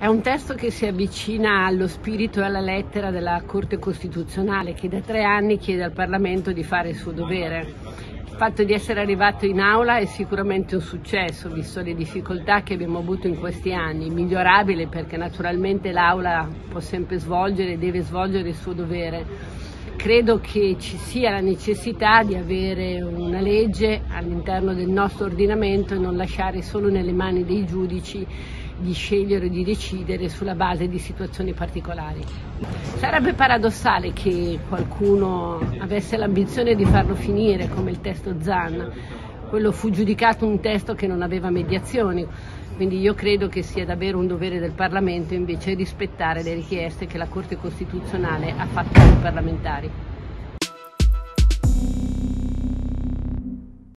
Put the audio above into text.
È un testo che si avvicina allo spirito e alla lettera della Corte Costituzionale che da tre anni chiede al Parlamento di fare il suo dovere. Il fatto di essere arrivato in aula è sicuramente un successo, visto le difficoltà che abbiamo avuto in questi anni, migliorabile perché naturalmente l'aula può sempre svolgere e deve svolgere il suo dovere. Credo che ci sia la necessità di avere una legge all'interno del nostro ordinamento e non lasciare solo nelle mani dei giudici di scegliere o di decidere sulla base di situazioni particolari. Sarebbe paradossale che qualcuno avesse l'ambizione di farlo finire come il testo Zan. Quello fu giudicato un testo che non aveva mediazioni, quindi io credo che sia davvero un dovere del Parlamento invece rispettare le richieste che la Corte Costituzionale ha fatto ai parlamentari.